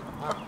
Uh-huh.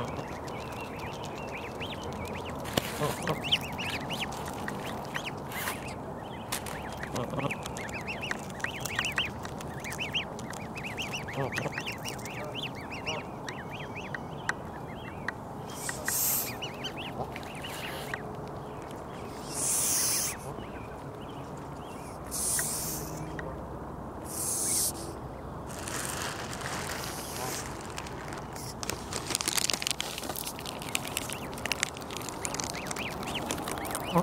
Oh, oh. 어?